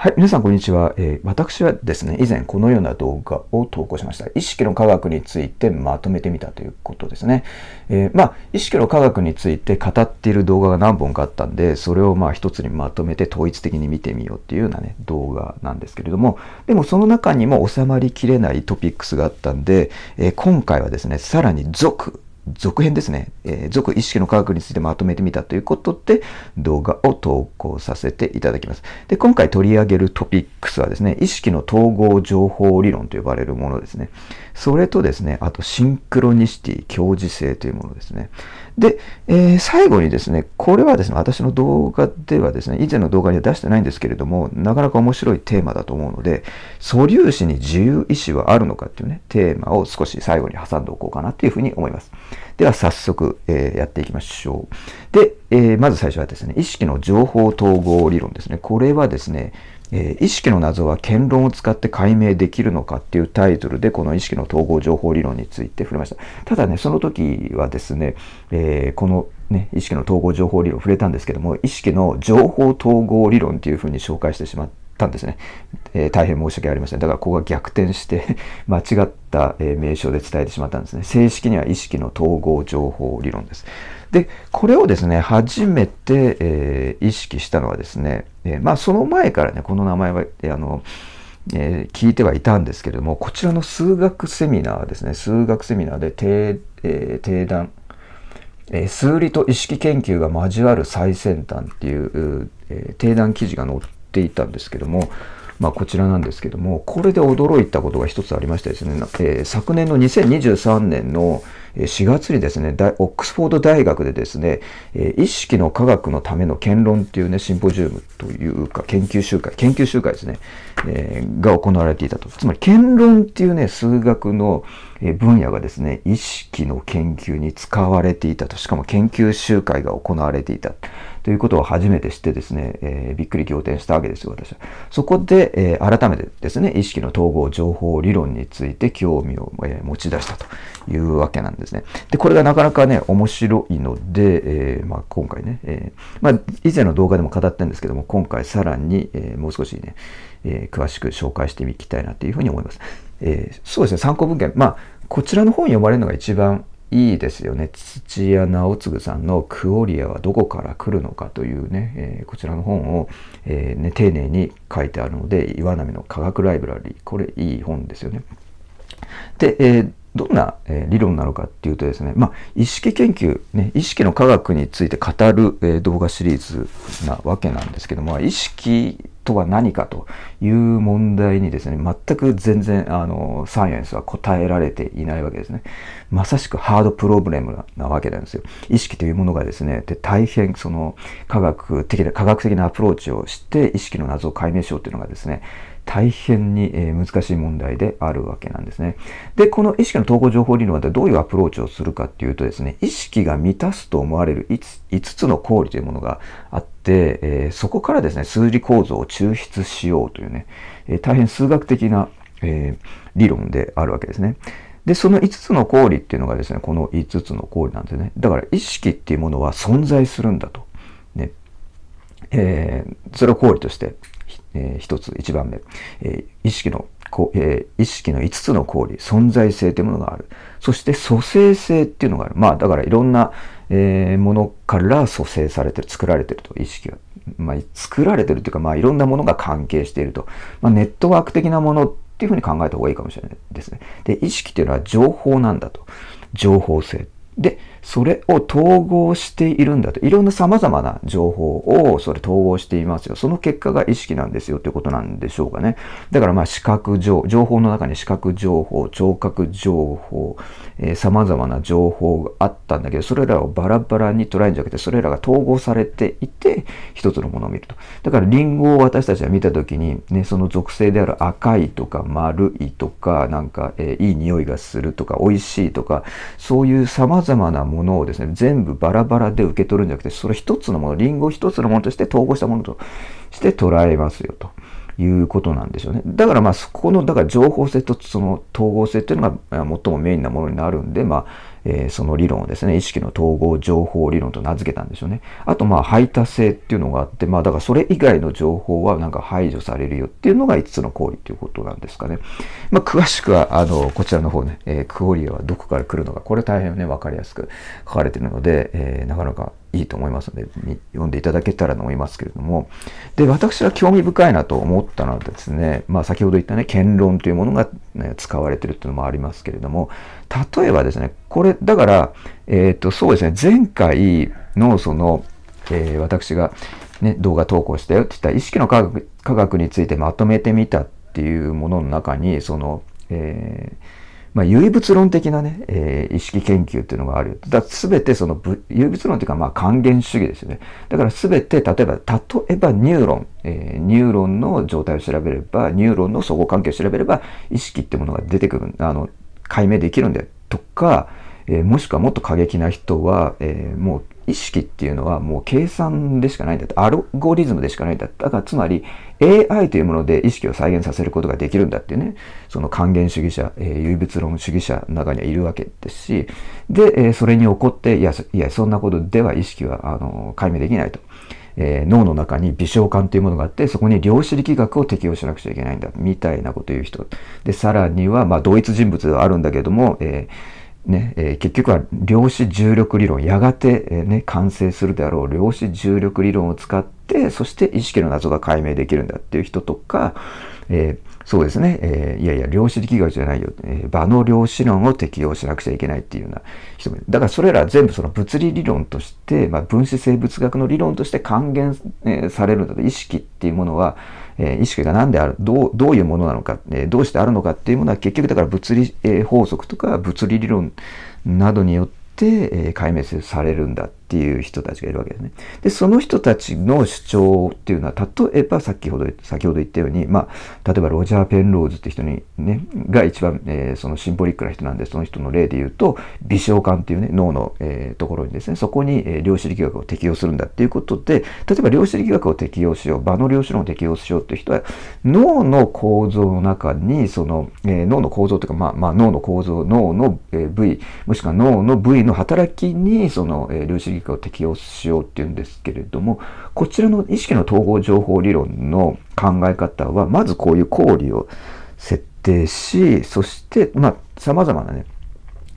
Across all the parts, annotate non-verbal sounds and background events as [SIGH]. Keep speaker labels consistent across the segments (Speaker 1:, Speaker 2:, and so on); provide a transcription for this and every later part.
Speaker 1: はい、皆さんこんにちは、えー、私はですね、以前このような動画を投稿しました。意識の科学についてまとめてみたということですね。えー、まあ、意識の科学について語っている動画が何本かあったんで、それをまあ一つにまとめて統一的に見てみようっていうようなね、動画なんですけれども、でもその中にも収まりきれないトピックスがあったんで、えー、今回はですね、さらに続続編ですね、えー、続意識の科学についてまとめてみたということで動画を投稿させていただきます。で、今回取り上げるトピックスはですね、意識の統合情報理論と呼ばれるものですね。それとですね、あとシンクロニシティ、共時性というものですね。で、えー、最後にですね、これはですね、私の動画ではですね、以前の動画には出してないんですけれども、なかなか面白いテーマだと思うので、素粒子に自由意志はあるのかっていうね、テーマを少し最後に挟んでおこうかなっていうふうに思います。では早速、えー、やっていきましょう。で、えー、まず最初はですね、意識の情報統合理論ですね。これはですね、えー、意識の謎は言論を使って解明できるのかっていうタイトルでこの意識の統合情報理論について触れました。ただね、その時はですね、えー、このね、意識の統合情報理論触れたんですけども、意識の情報統合理論っていうふうに紹介してしまったんですね。えー、大変申し訳ありません。だからここが逆転して [LAUGHS] 間違った、名称で伝えてしまったんですね。正式には意識の統合情報理論です。で、これをですね、初めて、えー、意識したのはですね、えー、まあその前からね、この名前は、あの、えー、聞いてはいたんですけれども、こちらの数学セミナーですね、数学セミナーで定,、えー、定談、えー、数理と意識研究が交わる最先端っていう、えー、定談記事が載っていたんですけども、まあ、こちらなんですけども、これで驚いたことが一つありましてですね、えー、昨年の2023年の4月にですね、オックスフォード大学でですね、意識の科学のための言論っていうね、シンポジウムというか、研究集会、研究集会ですね、えー、が行われていたと。つまり、言論っていうね、数学の分野がですね、意識の研究に使われていたと。しかも研究集会が行われていた。ということを初めて知ってですね、えー、びっくり仰天したわけですよ、私は。そこで、えー、改めてですね、意識の統合情報理論について興味を、えー、持ち出したというわけなんですね。で、これがなかなかね、面白いので、えまあ、今回ね、えまあ、以前の動画でも語ってんですけども、今回さらに、えもう少しね、え詳しく紹介していきたいなというふうに思います。えそうですね、参考文献。まあ、こちらの本読まれるのが一番いいですよね。土屋直次さんのクオリアはどこから来るのかというね、えー、こちらの本を、えー、ね、丁寧に書いてあるので、岩波の科学ライブラリー、これいい本ですよね。で、えーどんな、え理論なのかっていうとですね、まあ、意識研究、ね、意識の科学について語る、え動画シリーズなわけなんですけども、意識とは何かという問題にですね、全く全然、あの、サイエンスは答えられていないわけですね。まさしくハードプロブレムなわけなんですよ。意識というものがですね、で大変その科学的な、科学的なアプローチをして意識の謎を解明しようというのがですね、大変に難しい問題であるわけなんですね。で、この意識の統合情報理論はどういうアプローチをするかっていうとですね、意識が満たすと思われる 5, 5つの行為というものがあって、えー、そこからですね、数理構造を抽出しようというね、えー、大変数学的な、えー、理論であるわけですね。で、その5つの行為っていうのがですね、この5つの行為なんですね。だから意識っていうものは存在するんだと。ね。えー、それを行為としてえー、一つ、一番目、えー、意識のこ、えー、意識の5つの行為、存在性というものがある。そして組成性っていうのがある。まあ、だからいろんな、えー、ものから組成されてる、作られてると、意識が。まあ、作られてるというか、まあ、いろんなものが関係していると。まあ、ネットワーク的なものっていうふうに考えた方がいいかもしれないですね。で、意識っていうのは情報なんだと。情報性。で、それを統合しているんだと。いろんな様々な情報をそれ統合していますよ。その結果が意識なんですよということなんでしょうかね。だからまあ視覚情、情報の中に視覚情報、聴覚情報、えー、様々な情報があったんだけど、それらをバラバラに捉えるんじゃなくて、それらが統合されていて、一つのものを見ると。だからリンゴを私たちは見たときに、ね、その属性である赤いとか丸いとか、なんか、えー、いい匂いがするとか、美味しいとか、そういう様々なものをですね、全部バラバラで受け取るんじゃなくて、それ一つのもの、リンゴ一つのものとして統合したものとして捉えますよと。いうことなんでしょうね。だからまあそこの、だから情報性とその統合性っていうのが最もメインなものになるんで、まあ、えー、その理論をですね、意識の統合情報理論と名付けたんでしょうね。あと、まあ、排他性っていうのがあって、まあ、だからそれ以外の情報はなんか排除されるよっていうのが5つの行為っていうことなんですかね。まあ、詳しくは、あの、こちらの方ね、えー、クオリアはどこから来るのか、これ大変ね、わかりやすく書かれてるので、えー、なかなかいいと思いますので、読んでいただけたらと思いますけれども、で、私は興味深いなと思ったのはですね、まあ先ほど言ったね、剣論というものが、ね、使われているというのもありますけれども、例えばですね、これ、だから、えっ、ー、と、そうですね、前回のその、えー、私がね、動画投稿したよって言った意識の科学科学についてまとめてみたっていうものの中に、その、えーまあ、唯物論的なね、えー、意識研究っていうのがある。だすべてその唯物論というか、まあ、還元主義ですよね。だからすべて、例えば、例えばニューロン、えー、ニューロンの状態を調べれば、ニューロンの相互関係を調べれば、意識ってものが出てくる、あの、解明できるんだよとか、えー、もしくはもっと過激な人は、えー、もう意識っていうのはもう計算でしかないんだと。アルゴリズムでしかないんだ。だからつまり AI というもので意識を再現させることができるんだっていうね、その還元主義者、えー、唯物論主義者の中にはいるわけですし、で、えー、それに起こって、いや、いや、そんなことでは意識は、あの、解明できないと。えー、脳の中に微小感というものがあって、そこに量子力学を適用しなくちゃいけないんだ、みたいなことを言う人。で、さらには、まあ、同一人物ではあるんだけども、えーね、えー、結局は量子重力理論、やがて、えー、ね、完成するであろう量子重力理論を使って、そして意識の謎が解明できるんだっていう人とか、えー、そうですね、え、いやいや、量子力学じゃないよ、え、場の量子論を適用しなくちゃいけないっていうような人もいる。だからそれら全部その物理理論として、まあ、分子生物学の理論として還元、え、されるんだと。意識っていうものは、えー、意識が何である、どう、どういうものなのか、えー、どうしてあるのかっていうものは結局だから物理、えー、法則とか物理理論などによって、えー、解明されるんだっていう人たちがいるわけですね。で、その人たちの主張っていうのは、例えば先ほど、先ほど言ったように、まあ、例えばロジャー・ペンローズって人にね、が一番、えー、そのシンボリックな人なんで、その人の例で言うと、微小感っていうね、脳の、えー、ところにですね、そこに、えー、量子力学を適用するんだっていうことで、例えば量子力学を適用しよう、場の量子論を適用しようっていう人は、脳の構造の中に、その、えー、脳の構造というか、まあ、まあ、脳の構造、脳の、えー、部位、もしくは脳の部位の働きに、その、えー、量子力学を適用しようっていうんですけれども、こちらの意識の統合情報理論の考え方は、まずこういう公理を設定し、そして、まあ、様々なね、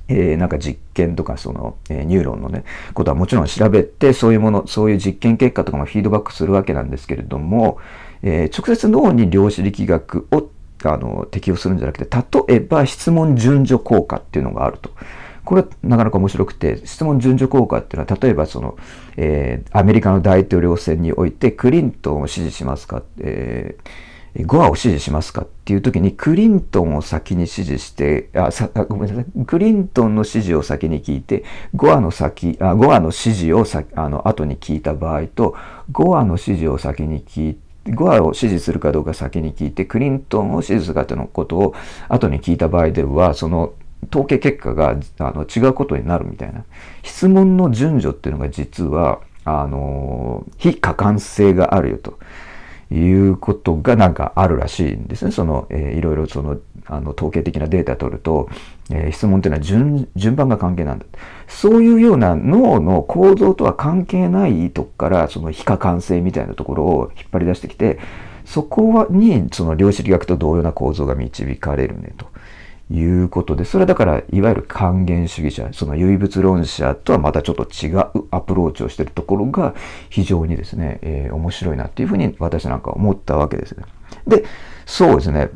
Speaker 1: えー、なんか実験とかその、えー、ニューロンのね、ことはもちろん調べて、そういうもの、そういう実験結果とかもフィードバックするわけなんですけれども、えー、直接脳に量子力学をあの適用するんじゃなくて、例えば質問順序効果っていうのがあると。これはなかなか面白くて、質問順序効果っていうのは、例えばその、えー、アメリカの大統領選においてクリントンを支持しますか、えー、ゴアを支持しますかっていう時に、クリントンを先に支持して、あ、さごめんなさい、クリントンの支持を先に聞いて、ゴアの先、あゴアの支持をさあの後に聞いた場合と、ゴアの支持を先に聞いて、ゴアを支持するかどうか先に聞いて、クリントンを支持するかとのことを後に聞いた場合では、その統計結果があの違うことになるみたいな。質問の順序っていうのが実は、あの、非可感性があるよということがなんかあるらしいんですね。その、えー、いろいろその、あの、統計的なデータ取ると、えー、質問っていうのは順、順番が関係なんだ。そういうような脳の構造とは関係ないとこから、その非可感性みたいなところを引っ張り出してきて、そこに、その量子力学と同様な構造が導かれるねと。いうことで、それはだから、いわゆる還元主義者、その唯物論者とはまたちょっと違うアプローチをしているところが非常にですね、えー、面白いなっていうふうに私なんか思ったわけですね。で、そうですね、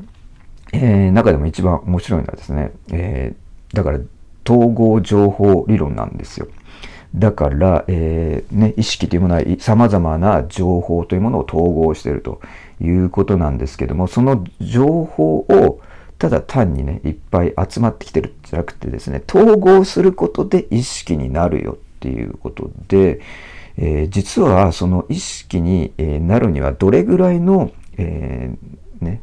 Speaker 1: えー、中でも一番面白いのはですね、えー、だから統合情報理論なんですよ。だから、えー、ね、意識というものは様々な情報というものを統合しているということなんですけども、その情報をただ単にね、いっぱい集まってきてるんじゃなくてですね、統合することで意識になるよっていうことで、えー、実はその意識になるにはどれぐらいの、えー、ね、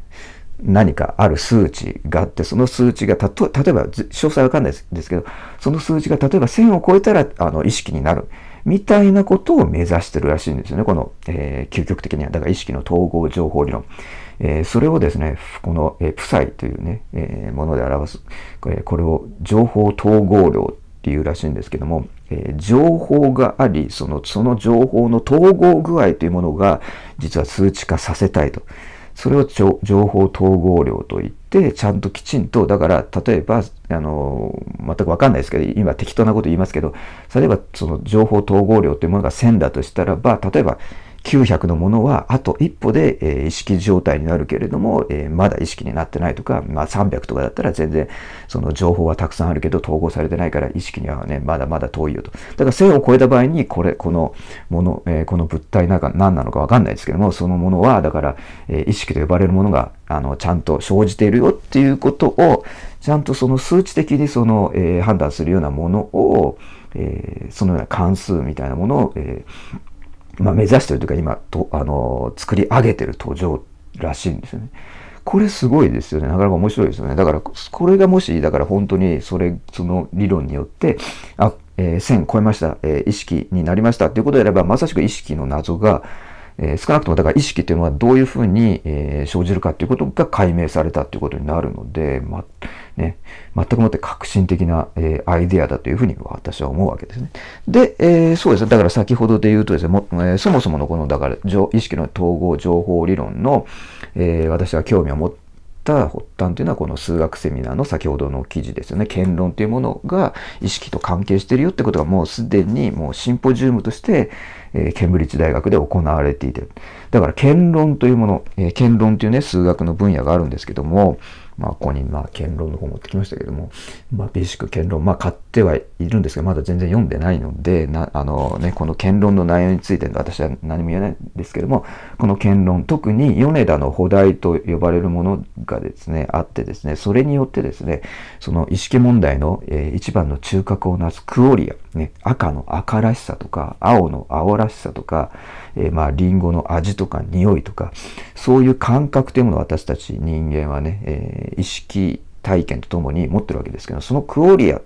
Speaker 1: 何かある数値があって、その数値がたと、例えば、詳細わかんないですけど、その数値が例えば1000を超えたら、あの、意識になる。みたいなことを目指してるらしいんですよね。この、えー、究極的には。だから意識の統合情報理論。え、それをですね、この、えー、プサイというね、え、もので表す、これこれを情報統合量って理由らしいんですけども、え、情報がありそのその情報の統合具合というものが実は数値化させたいと。それを情報統合量といって、ちゃんときちんと、だから、例えば、あの、全くわかんないですけど、今適当なこと言いますけど、例えば、その情報統合量というものが1000だとしたらば、例えば、900のものはあと一歩で、えー、意識状態になるけれども、えー、まだ意識になってないとか、まあ、300とかだったら全然その情報はたくさんあるけど統合されてないから意識にはねまだまだ遠いよと。だから1000を超えた場合にこれこのもの、えー、この物体なんか何なのかわかんないですけどもそのものはだから、え意識と呼ばれるものがあのちゃんと生じているよっていうことをちゃんとその数値的にその、え判断するようなものを、えそのような関数みたいなものを、えーまあ、目指してるというか今と、あの、作り上げてる途上らしいんですよね。これすごいですよね。なかなか面白いですよね。だから、これがもし、だから本当に、それ、その理論によって、あ、えー、1000超えました、えー、意識になりましたっていうことであれば、まさしく意識の謎が、え、少なくともだから意識というのはどういうふうに、え、生じるかっていうことが解明されたっていうことになるので、ま、ね、全くもって革新的な、え、アイデアだというふうに私は思うわけですね。で、え、そうですね。だから先ほどで言うとですね、もえ、そもそものこの、だから、意識の統合情報理論の、え、私は興味を持ってた発端というのはこの数学セミナーの先ほどの記事ですよね。言論というものが意識と関係しているよってことがもうすでにもうシンポジウムとして、えー、ケンブリッジ大学で行われていて。だから言論というもの、えー、言論というね、数学の分野があるんですけども、まあ、ここに、まあ、剣論の方持ってきましたけども、まあ、ベーシック剣論、まあ、買ってはいるんですが、まだ全然読んでないので、な、あのね、この剣論の内容について私は何も言えないんですけども、この剣論、特に米田の補題と呼ばれるものがですね、あってですね、それによってですね、その意識問題の、えー、一番の中核をなすクオリア、ね、赤の赤らしさとか、青の青らしさとか、えー、まあ、リンゴの味とか匂いとか、そういう感覚というものを私たち人間はね、えー、意識体験とともに持ってるわけですけど、そのクオリア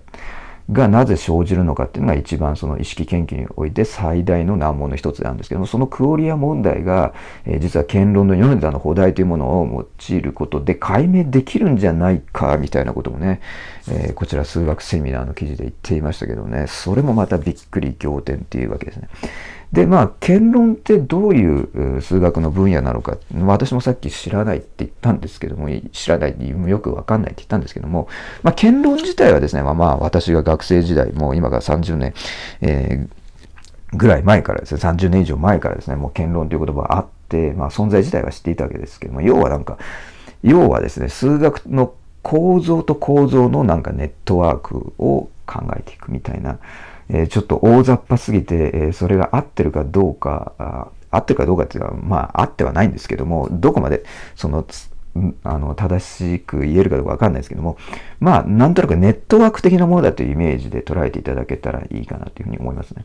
Speaker 1: がなぜ生じるのかっていうのが一番その意識研究において最大の難問の一つなんですけども、そのクオリア問題が、えー、実は言論の米田の補題というものを用いることで解明できるんじゃないか、みたいなこともね、えー、こちら数学セミナーの記事で言っていましたけどね、それもまたびっくり仰天っていうわけですね。で、まあ、剣論ってどういう数学の分野なのか、私もさっき知らないって言ったんですけども、知らない理由もよくわかんないって言ったんですけども、まあ、剣論自体はですね、まあ、まあ、私が学生時代、もう今が30年、えー、ぐらい前からですね、30年以上前からですね、もう剣論という言葉があって、まあ、存在自体は知っていたわけですけども、要はなんか、要はですね、数学の構造と構造のなんかネットワークを考えていくみたいな、え、ちょっと大雑把すぎて、え、それが合ってるかどうか、合ってるかどうかっていうのは、まあ、合ってはないんですけども、どこまで、その、あの、正しく言えるかどうかわかんないですけども、まあ、なんとなくネットワーク的なものだというイメージで捉えていただけたらいいかなというふうに思いますね。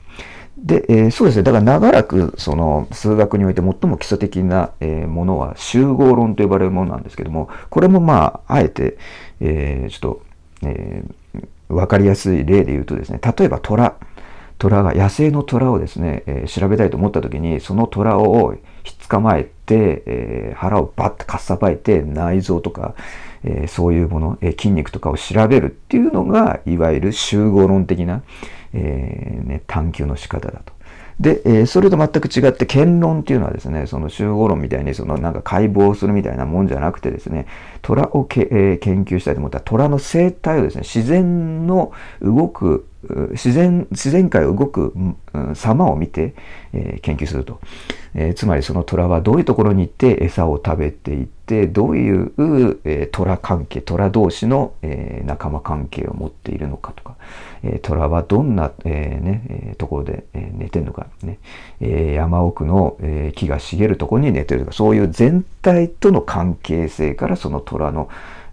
Speaker 1: で、えー、そうですね。だから長らく、その、数学において最も基礎的な、え、ものは集合論と呼ばれるものなんですけども、これもまあ、あえて、えー、ちょっと、えー、わかりやすい例で言うとですね、例えば虎。虎が、野生の虎をですね、えー、調べたいと思った時に、その虎をひっ捕まえて、えー、腹をバッとかっさばいて、内臓とか、えー、そういうもの、え筋肉とかを調べるっていうのが、いわゆる集合論的な、えね、探求の仕方だと。で、えー、それと全く違って、言論っていうのはですね、その集合論みたいに、そのなんか解剖するみたいなもんじゃなくてですね、虎をけ、えー、研究したいと思ったら、虎の生態をですね、自然の動く、自然、自然界を動く、様を見て、えー、研究すると。えー、つまりその虎はどういうところに行って餌を食べていって、どういう、えー、虎関係、虎同士の、えー、仲間関係を持っているのかとか、えー、虎はどんな、えー、ね、えところで、寝てるのか、ね、え山奥の、え木が茂るところに寝てるとか、そういう全体との関係性からその虎の、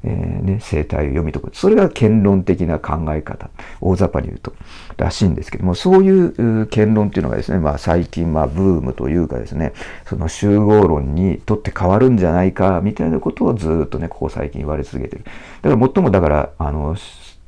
Speaker 1: えー、ね、生態を読み解く。それが剣論的な考え方。大雑把に言うと、らしいんですけども、そういう剣論っていうのがですね、まあ最近、まあブームというかですね、その集合論にとって変わるんじゃないか、みたいなことをずっとね、ここ最近言われ続けてる。だから最もだから、あの、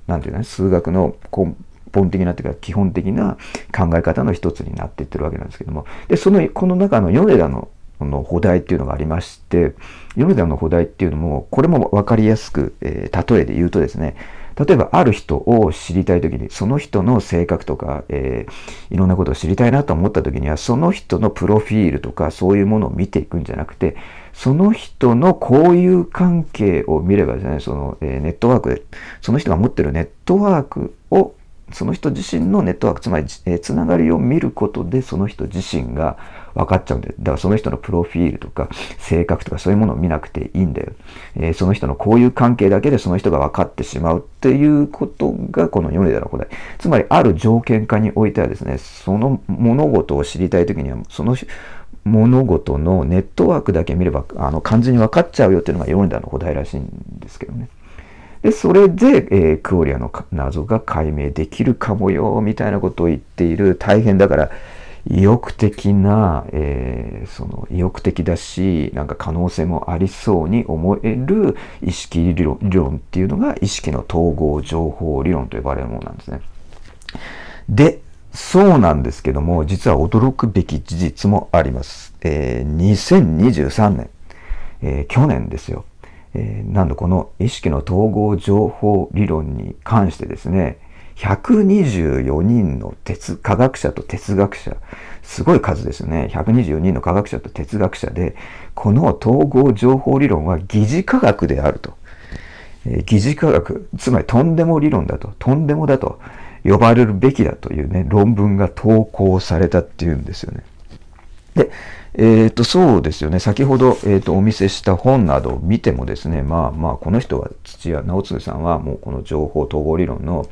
Speaker 1: なんていうの、数学の根本的なっていうか基本的な考え方の一つになっていってるわけなんですけども、で、その、この中の米田のの補題っていうのがありまして、米田の補題っていうのも、これも分かりやすく、えー、例えで言うとですね、例えばある人を知りたい時にその人の性格とか、えー、いろんなことを知りたいなと思った時にはその人のプロフィールとかそういうものを見ていくんじゃなくてその人の交友関係を見ればですねその、えー、ネットワークでその人が持ってるネットワークをその人自身のネットワークつまり、えー、つながりを見ることでその人自身が分かっちゃうんだよ。だからその人のプロフィールとか性格とかそういうものを見なくていいんだよ。えー、その人の交友関係だけでその人が分かってしまうっていうことがこの米田の答え。つまりある条件化においてはですね、その物事を知りたいときにはその物事のネットワークだけ見ればあの完全に分かっちゃうよっていうのが米田の答えらしいんですけどね。で、それで、えー、クオリアの謎が解明できるかもよ、みたいなことを言っている、大変だから、意欲的な、えー、その意欲的だし、なんか可能性もありそうに思える意識理論っていうのが意識の統合情報理論と呼ばれるものなんですね。で、そうなんですけども、実は驚くべき事実もあります。えー、2023年、えー、去年ですよ。えー、なんとこの意識の統合情報理論に関してですね、124人の哲科学者と哲学者、すごい数ですね。124人の科学者と哲学者で、この統合情報理論は疑似科学であると。えー、疑似科学、つまりとんでも理論だと、とんでもだと呼ばれるべきだというね、論文が投稿されたっていうんですよね。で、えっ、ー、と、そうですよね。先ほど、えっ、ー、と、お見せした本などを見てもですね、まあまあ、この人は、土屋直次さんはもうこの情報統合理論の、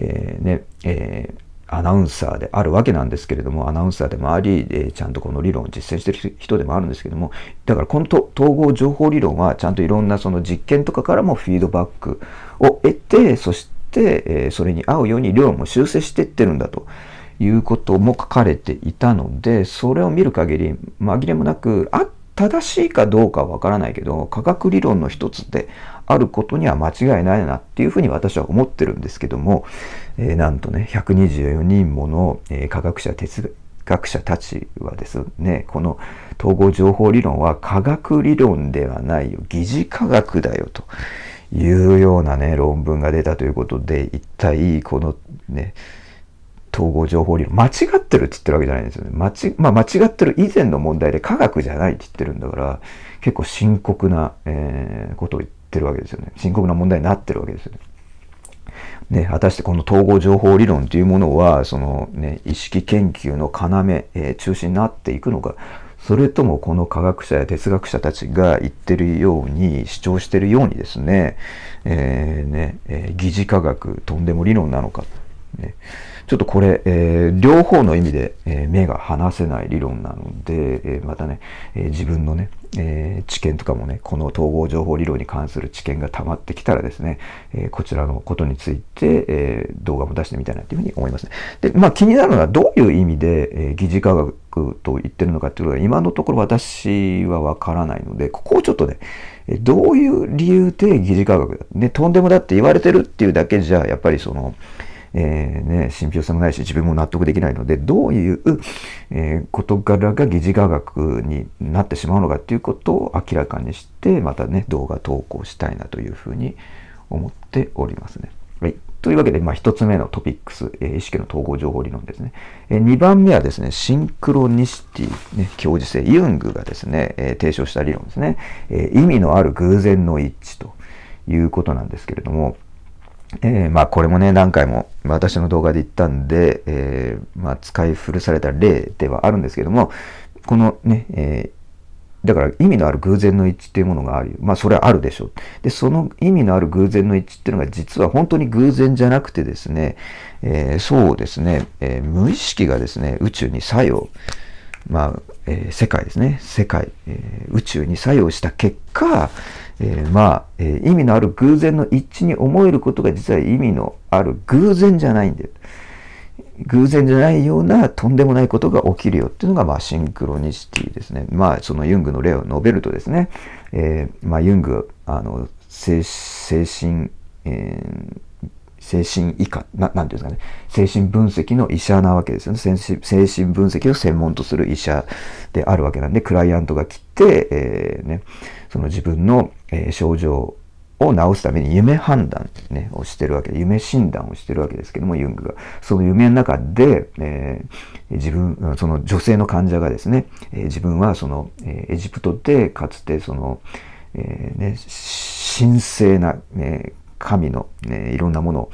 Speaker 1: えー、ね、えー、アナウンサーであるわけなんですけれども、アナウンサーでもあり、えー、ちゃんとこの理論を実践してる人でもあるんですけども、だからこの統合情報理論はちゃんといろんなその実験とかからもフィードバックを得て、そして、えー、それに合うように理論も修正していってるんだということも書かれていたので、それを見る限り紛れもなく、あ正しいかどうかはわからないけど、科学理論の一つであることには間違いないなっていうふうに私は思ってるんですけども、えー、なんとね、124人もの、えー、科学者、哲学者たちはですね、この統合情報理論は科学理論ではないよ、疑似科学だよというようなね、論文が出たということで、一体このね、統合情報理論、間違ってるって言ってるわけじゃないんですよね。間違,、まあ、間違ってる以前の問題で科学じゃないって言ってるんだから、結構深刻な、えー、ことを言ってるわけですよね。深刻な問題になってるわけですよね。ね、果たしてこの統合情報理論というものは、そのね、意識研究の要、えー、中心になっていくのか、それともこの科学者や哲学者たちが言ってるように、主張してるようにですね、えー、ね、えー、疑似科学、とんでも理論なのか、ね、ちょっとこれ、えー、両方の意味で、えー、目が離せない理論なので、えー、またね、え自分のね、え知見とかもね、この統合情報理論に関する知見が溜まってきたらですね、えこちらのことについて、え動画も出してみたいなというふうに思いますね。で、まあ気になるのはどういう意味で、え疑似科学と言ってるのかっていうのが今のところ私はわからないので、ここをちょっとね、どういう理由で疑似科学、ね、とんでもだって言われてるっていうだけじゃ、やっぱりその、えー、ね、信憑性もないし自分も納得できないので、どういう、えー、事柄が疑似科学になってしまうのかっていうことを明らかにして、またね、動画投稿したいなというふうに思っておりますね。はい。というわけで、まあ、一つ目のトピックス、えー、意識の統合情報理論ですね。えー、2番目はですね、シンクロニシティ、ね、教授性、ユングがですね、えー、提唱した理論ですね、え、意味のある偶然の一致ということなんですけれども、えー、まあこれもね、何回も私の動画で言ったんで、えー、まあ使い古された例ではあるんですけども、このね、えー、だから意味のある偶然の一致っていうものがあるよ。まあそれはあるでしょう。で、その意味のある偶然の一致っていうのが実は本当に偶然じゃなくてですね、え、そうですね、え、無意識がですね、宇宙に作用、まあ、えー、世界ですね、世界、えー、宇宙に作用した結果、えー、まあ、え、意味のある偶然の一致に思えることが実は意味のある偶然じゃないんだよ。偶然じゃないようなとんでもないことが起きるよっていうのが、まあ、シンクロニシティですね。まあ、そのユングの例を述べるとですね、え、まあ、ユング、あの、精神、えー、精神医科、ななんていうんですかね、精神分析の医者なわけですよね。精神分析を専門とする医者であるわけなんで、クライアントが来て、えー、ね、その自分の、えー、症状を治すために夢判断、ね、をしてるわけで、夢診断をしてるわけですけども、ユングが。その夢の中で、えー、自分、その女性の患者がですね、えー、自分はその、えー、エジプトでかつてその、えーね、神聖な、ね、神の、ね、いろんなもの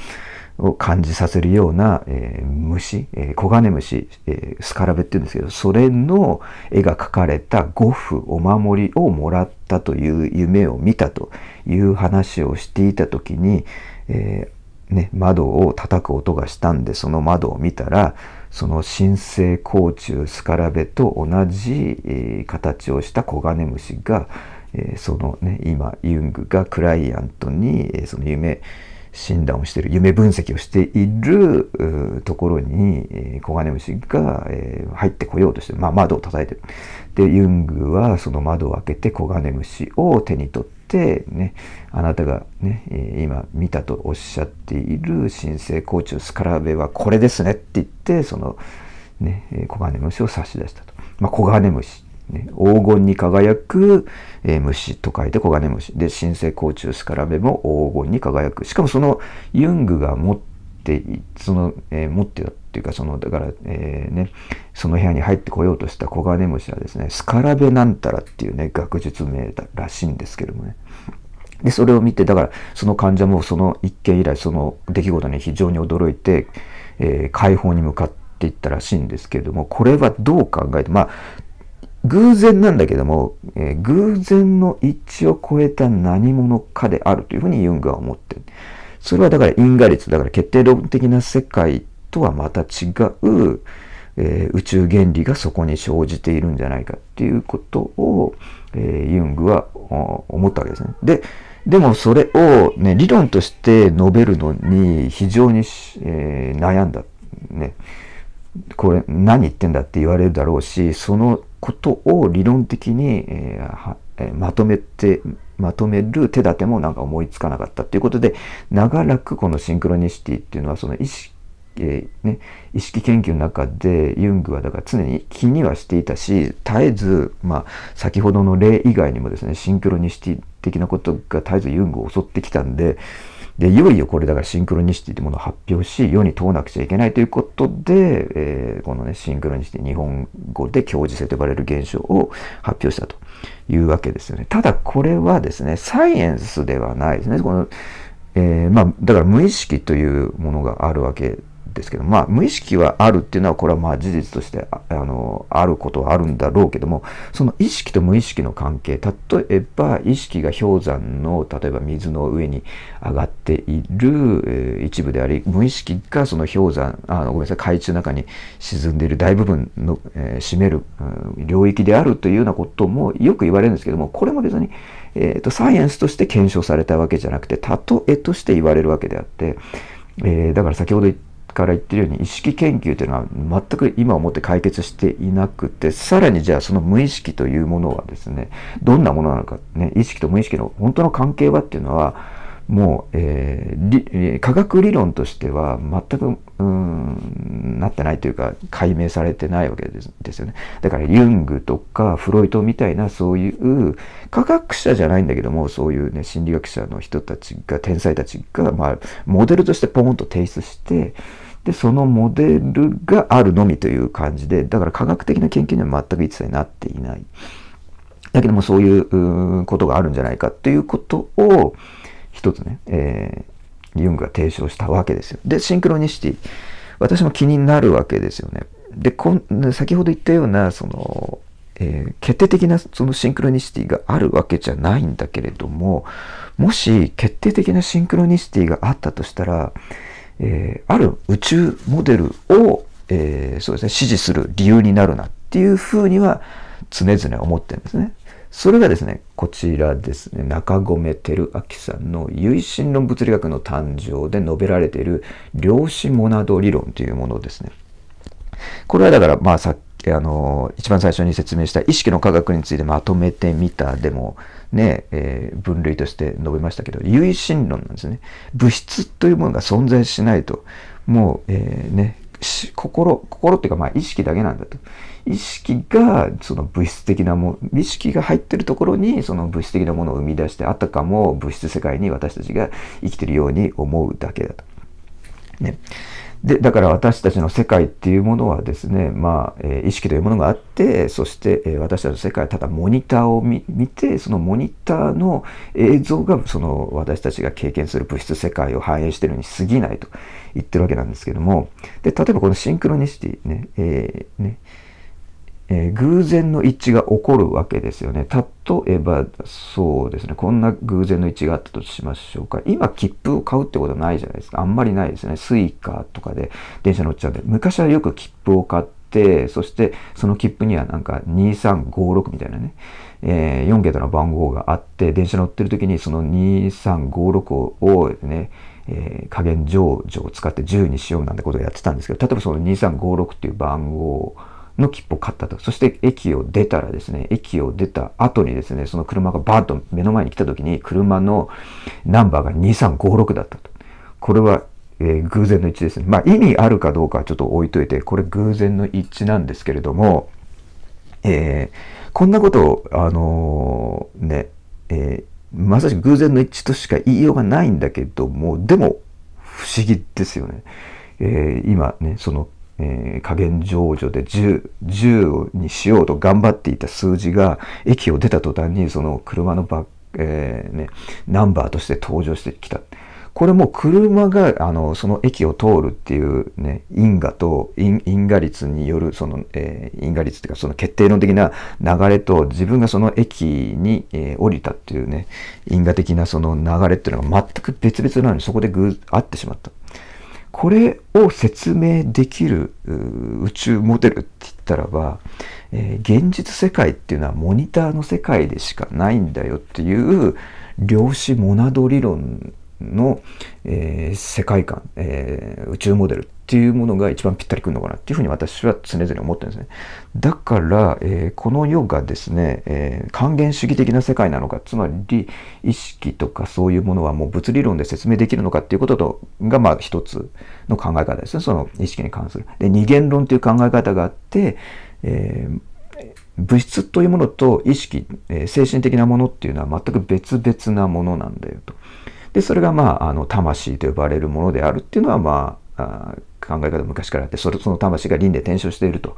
Speaker 1: を感じさせるような、えー、虫、えー、コガネムシ、え、スカラベって言うんですけど、それの絵が描かれた五符、お守りをもらったという夢を見たという話をしていた時に、え、ね、窓を叩く音がしたんで、その窓を見たら、その神聖甲虫スカラベと同じ、え、形をしたコガネムシが、えー、そのね、今、ユングがクライアントに、えー、その夢、診断をしている、夢分析をしているところに、えー、コガネムシが、えー、入ってこようとして、まあ、窓を叩いてる。で、ユングはその窓を開けてコガネムシを手に取って、ね、あなたがね、え、今見たとおっしゃっている神聖コーチのスカラベはこれですねって言って、その、ね、コガネムシを差し出したと。まあ、コガネムシ。ね、黄金に輝く、えー、虫と書いて黄金虫。で、新生甲虫スカラベも黄金に輝く。しかもそのユングが持って、その、えー、持ってたっていうか、その、だから、えー、ね、その部屋に入ってこようとした黄金虫はですね、スカラベなんたらっていうね、学術名らしいんですけどもね。で、それを見て、だから、その患者もその一件以来、その出来事に非常に驚いて、えー、解放に向かっていったらしいんですけれども、これはどう考えて、まあ、偶然なんだけども、えー、偶然の一致を超えた何者かであるというふうにユングは思ってる。それはだから因果率、だから決定論的な世界とはまた違う、えー、宇宙原理がそこに生じているんじゃないかっていうことを、えー、ユングは思ったわけですね。で、でもそれを、ね、理論として述べるのに非常に、えー、悩んだ。ね。これ何言ってんだって言われるだろうし、そのことを理論的に、えー、まとめて、まとめる手立てもなんか思いつかなかったっていうことで、長らくこのシンクロニシティっていうのはその意識、えー、ね、意識研究の中でユングはだから常に気にはしていたし、絶えず、まあ、先ほどの例以外にもですね、シンクロニシティ的なことが絶えずユングを襲ってきたんで、で、いよいよこれだからシンクロニシティというものを発表し、世に問わなくちゃいけないということで、えー、このね、シンクロニシティ、日本語で教授性と呼ばれる現象を発表したというわけですよね。ただこれはですね、サイエンスではないですね。このえー、まあ、だから無意識というものがあるわけですけど、まあ、無意識はあるっていうのは、これはまあ事実としてあのあることはあるんだろうけども、その意識と無意識の関係、例えば意識が氷山の、例えば水の上に上がっている、えー、一部であり、無意識がその氷山、あのごめんなさい、海中の中に沈んでいる大部分の、えー、占める、うん、領域であるというようなこともよく言われるんですけども、これも別に、えーと、サイエンスとして検証されたわけじゃなくて、例えとして言われるわけであって、えー、だから先ほど言ったから言ってるように意識研究というのは全く今をもって解決していなくてさらにじゃあその無意識というものはですねどんなものなのかね意識と無意識の本当の関係はっていうのはもう、えー、科学理論としては全くうんなってないというか解明されてないわけですですよね。だからユングとかフロイトみたいなそういう科学者じゃないんだけどもそういうね心理学者の人たちが天才たちが、まあ、モデルとしてポンと提出してでそのモデルがあるのみという感じでだから科学的な研究には全く一切なっていない。だけどもそういうことがあるんじゃないかっていうことを一つね、えー、ユングが提唱したわけですよ。で、シンクロニシティ。私も気になるわけですよね。で、こん先ほど言ったような、その、えー、決定的なそのシンクロニシティがあるわけじゃないんだけれども、もし決定的なシンクロニシティがあったとしたら、えー、ある宇宙モデルを、えー、そうですね、支持する理由になるなっていうふうには常々思ってるんですね。それがですね、こちらですね、中込照明さんの唯心論物理学の誕生で述べられている量子モナド理論というものですね。これはだから、まあさっ、あの、一番最初に説明した意識の科学についてまとめてみたでも、ね、えー、分類として述べましたけど、唯心論なんですね。物質というものが存在しないと、もう、えー、ね、心、心っていうかまあ意識だけなんだと。意識がその物質的なもの、意識が入ってるところにその物質的なものを生み出して、あたかも物質世界に私たちが生きてるように思うだけだと。ね。で、だから私たちの世界っていうものはですね、まあ、えー、意識というものがあって、そして、えー、私たちの世界はただモニターを見て、そのモニターの映像が、その私たちが経験する物質世界を反映しているに過ぎないと言ってるわけなんですけども、で、例えばこのシンクロニシティね、えー、ね、えー、偶然の一致が起こるわけですよね。例えば、そうですね。こんな偶然の一致があったとしましょうか。今、切符を買うってことはないじゃないですか。あんまりないですね。 Suica とかで電車乗っちゃうんで。昔はよく切符を買って、そしてその切符にはなんか2356みたいなね、えー、4桁の番号があって、電車乗ってる時にその2356をね、えー、加減乗除を使って10にしようなんてことをやってたんですけど、例えばその2356っていう番号をの切符を買ったと。そして駅を出たらですね、駅を出た後にですね、その車がバーッと目の前に来た時に車のナンバーが2356だったと。これは、えー、偶然の一致ですね。まあ意味あるかどうかはちょっと置いといて、これ偶然の一致なんですけれども、えー、こんなことを、あのー、ね、えまさしく偶然の一致としか言いようがないんだけども、でも不思議ですよね。え今ね、そのえー、加減乗除で 10, 10にしようと頑張っていた数字が駅を出た途端にその車のバ、えーね、ナンバーとして登場してきた。これも車があのその駅を通るっていうね因果と因因果率によるその、えー、因果率っていうかその決定論的な流れと自分がその駅に、えー、降りたっていうね因果的なその流れっていうのが全く別々なのにそこでぐ会ってしまった。これを説明できる宇宙モデルって言ったらば、えー、現実世界っていうのはモニターの世界でしかないんだよっていう量子モナド理論の、えー、世界観、えー、宇宙モデルっていうものが一番ぴったりくるのかなっていうふうに私は常々思ってるんですね。だから、えー、この世がですね、えー、還元主義的な世界なのか、つまり意識とかそういうものはもう物理論で説明できるのかっていうこととが、まあ一つの考え方ですね。その意識に関する。で、二元論という考え方があって、えー物質というものと意識、え精神的なものっていうのは全く別々なものなんだよと。で、それがまあ、あの、魂と呼ばれるものであるっていうのはまあ、あ考え方昔からあって、それその魂が輪廻転生していると。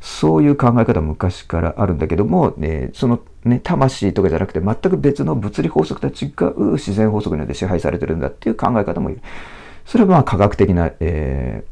Speaker 1: そういう考え方昔からあるんだけども、ね、そのね、魂とかじゃなくて全く別の物理法則とは違う自然法則によって支配されてるんだっていう考え方もいる。それはまあ科学的な、え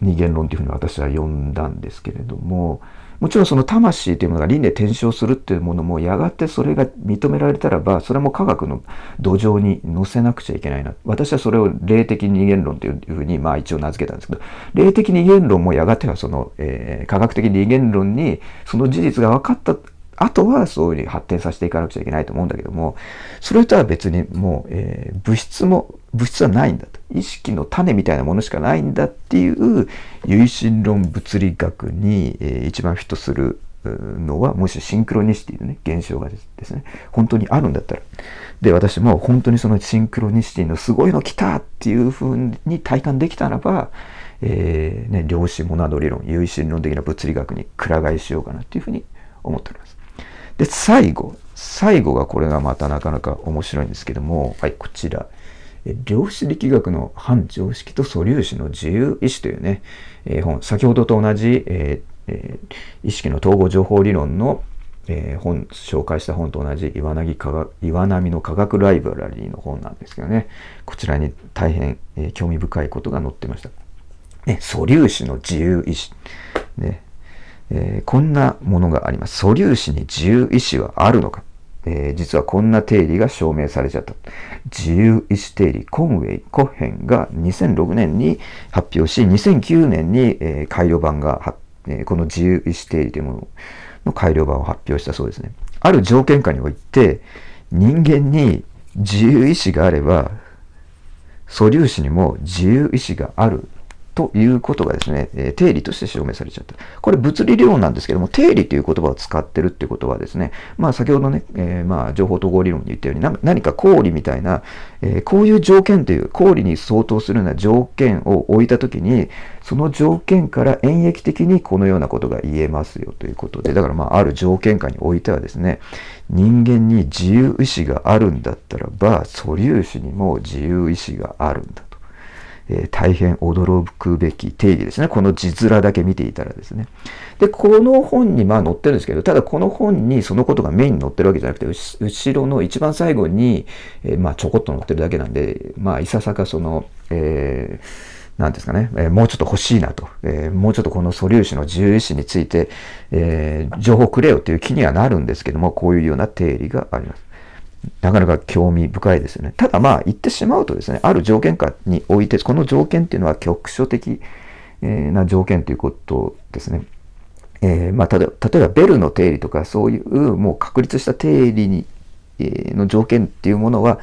Speaker 1: ー、二元論というふうに私は呼んだんですけれども、もちろんその魂というものが輪廻転生するっていうものもやがてそれが認められたらばそれも科学の土壌に乗せなくちゃいけないな。私はそれを霊的二元論というふうにまあ一応名付けたんですけど霊的二元論もやがてはその、えー、科学的二元論にその事実が分かったあとはそういうふうに発展させていかなくちゃいけないと思うんだけども、それとは別にもう、えー、物質も、物質はないんだと。意識の種みたいなものしかないんだっていう唯心論物理学に、えー、一番フィットするのは、もしシンクロニシティのね、現象がですね、本当にあるんだったら。で、私も本当にそのシンクロニシティのすごいの来たっていうふうに体感できたらば、えー、ね、量子モナド理論、唯心論的な物理学にくら替えしようかなっていうふうに思っております。で、最後。最後がこれがまたなかなか面白いんですけども、はい、こちら。量子力学の反常識と素粒子の自由意志というね、えー、本、先ほどと同じ、えーえー、意識の統合情報理論の、えー、本、紹介した本と同じ岩波科学岩波の科学ライブラリーの本なんですけどね、こちらに大変、え、興味深いことが載ってました。ね、素粒子の自由意志。ね、え、こんなものがあります。素粒子に自由意志はあるのか、えー、実はこんな定理が証明されちゃった。自由意志定理、コンウェイ・コッヘンが2006年に発表し、2009年に、えー、改良版が、えー、この自由意志定理というものの改良版を発表したそうですね。ある条件下において、人間に自由意志があれば、素粒子にも自由意志があるということがですね、え、定理として証明されちゃった。これ物理理論なんですけども、定理という言葉を使ってるっていうことはですね、まあ先ほどね、えー、まあ情報統合理論に言ったように、何か公理みたいな、えー、こういう条件という、公理に相当するような条件を置いたときに、その条件から演繹的にこのようなことが言えますよということで、だからまあある条件下においてはですね、人間に自由意志があるんだったらば、素粒子にも自由意志があるんだ。えー、大変驚くべき定義ですね。この字面だけ見ていたらですね。で、この本にまあ載ってるんですけど、ただこの本にそのことがメインに載ってるわけじゃなくて、後ろの一番最後に、えー、まあちょこっと載ってるだけなんで、まあいささかその、えーなんですかね、えー、もうちょっと欲しいなと、えー、もうちょっとこの素粒子の自由意志について、えー、情報くれよという気にはなるんですけども、こういうような定理があります。なかなか興味深いですよね。ただまあ言ってしまうとですね、ある条件下において、この条件っていうのは局所的な条件ということですね。えー、まあ、例えばベルの定理とかそういうもう確立した定理に、えー、の条件っていうものは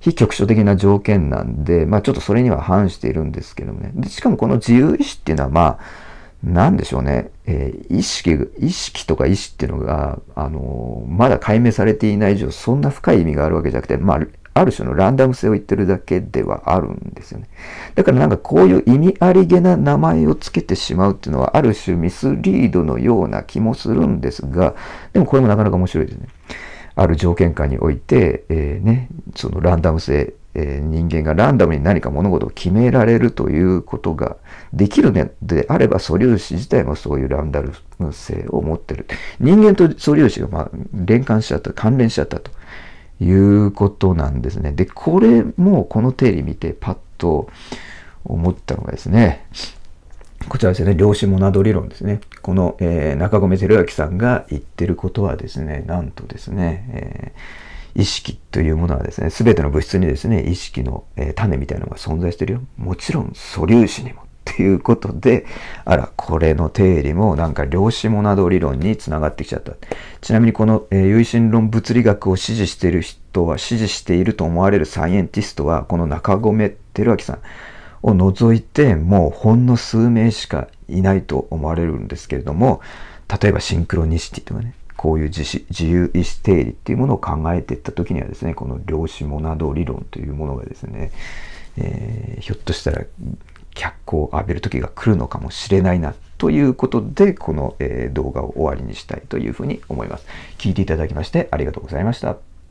Speaker 1: 非局所的な条件なんで、まあちょっとそれには反しているんですけどもね。でしかもこの自由意志っていうのはまあなんでしょうね、えー、意識、意識とか意志っていうのが、あのー、まだ解明されていない以上、そんな深い意味があるわけじゃなくて、まあ、ある種のランダム性を言ってるだけではあるんですよね。だからなんかこういう意味ありげな名前をつけてしまうっていうのは、ある種ミスリードのような気もするんですが、でもこれもなかなか面白いですね。ある条件下において、えー、ね、そのランダム性、えー、人間がランダムに何か物事を決められるということができるのであれば素粒子自体もそういうランダム性を持ってる。人間と素粒子がまあ連関しちゃった、関連しちゃったということなんですね。で、これもこの定理見てパッと思ったのがですね、こちらですね、量子モナド理論ですね。この、えー、中込照明さんが言ってることはですね、なんとですね、えー、意識というものはですね、すべての物質にですね、意識の、え、種みたいなのが存在してるよ。もちろん素粒子にも。ということで、あら、これの定理もなんか量子モナド理論につながってきちゃった。ちなみにこの、えー、有心論物理学を支持している人は、支持していると思われるサイエンティストは、この中込照明さん、を除いてもうほんの数名しかいないと思われるんですけれども例えばシンクロニシティとかねこういう自自由意志定理っていうものを考えていった時にはですねこの量子モナド理論というものがですね、えー、ひょっとしたら脚光を浴びる時が来るのかもしれないなということでこの、え、動画を終わりにしたいというふうに思います。聞いていただきましてありがとうございました。